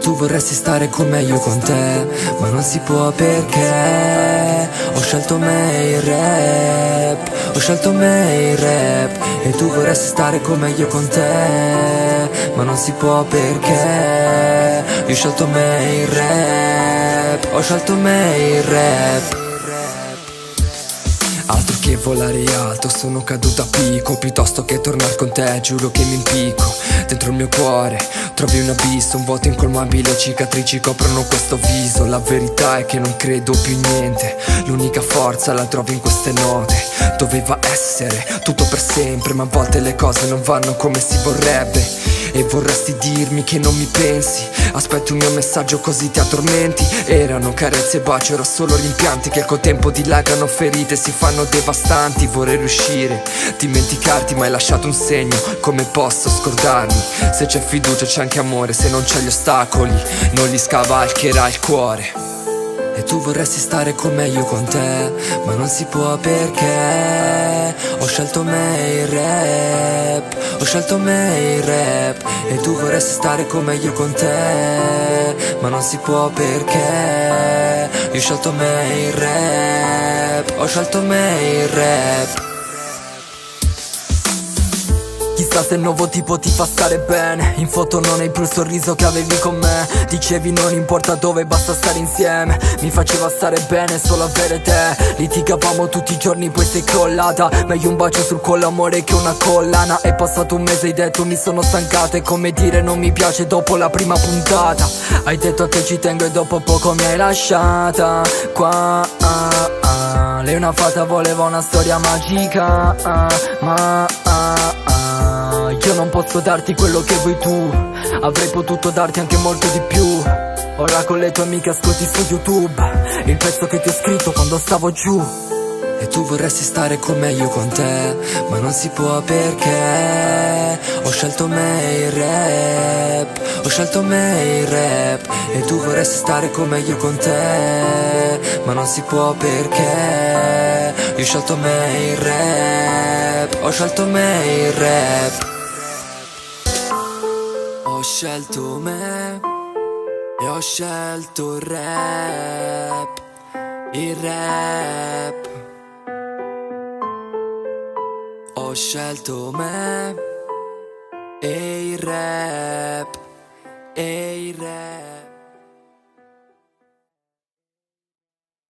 Tu vorresti stare con me, io con te. Ma non si può perché? Ho scelto me il rap. Ho scelto me il rap. E tu vorresti stare con me, io con te. Ma non si può perché? Io ho scelto me il rap. Ho scelto me il rap. Altro che volare alto, sono caduto a picco Piuttosto che tornare con te, giuro che mi impicco Dentro il mio cuore. Trovi un abisso Un vuoto incolmabile, cicatrici coprono questo viso. La verità è che non credo più niente. L'unica forza la trovo in queste note. Doveva essere tutto per sempre Ma a volte le cose non vanno come si vorrebbe e vorresti dirmi che non mi pensi? Aspetto un mio messaggio così ti addormenti. Erano carezze e baci, ero solo rimpianti Che col tempo dilagano ferite, si fanno devastanti. Vorrei riuscire, dimenticarti ma hai lasciato un segno. Come posso scordarmi? Se c'è fiducia c'è anche amore. Se non c'è gli ostacoli, non li scavalcherà il cuore. E tu vorresti stare con me, io con te Ma non si può perché scelto me il rap Ho scelto me il rap E tu vorresti stare con me, io con te Ma non si può perché. Io ho scelto me il rap Ho scelto me il rap Se il nuovo tipo ti fa stare bene. In foto non hai più il sorriso che avevi con me. Dicevi non importa dove basta stare insieme. Mi faceva stare bene solo avere te. Litigavamo tutti i giorni poi sei crollata. Meglio un bacio sul collo amore che una collana. È passato un mese hai detto mi sono stancato. È come dire non mi piace dopo la prima puntata. Hai detto a te ci tengo e dopo poco mi hai lasciata Qua. Ah, ah. Lei una fata voleva una storia magica. Ah, Ma ah, non posso darti quello che vuoi tu. Avrei potuto darti anche molto di più. Ora con le tue amiche ascolti su YouTube Il pezzo che ti ho scritto quando stavo giù. E tu vorresti stare con me, io con te Ma non si può perché. Ho scelto me il rap Ho scelto me il rap. E tu vorresti stare con me, io con te Ma non si può perché. Io ho scelto me il rap Ho scelto me il rap scelto me e ho scelto il rap, il rap. Ho scelto me e il rap.